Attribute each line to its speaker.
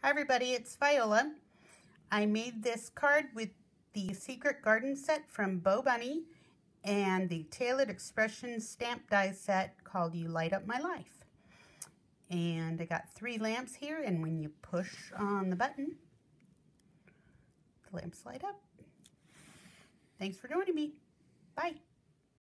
Speaker 1: Hi everybody, it's Viola. I made this card with the Secret Garden set from Bo Bunny and the Taylored Expression stamp die set called You Light Up My Life. And I got three lamps here and when you push on the button, the lamps light up. Thanks for joining me.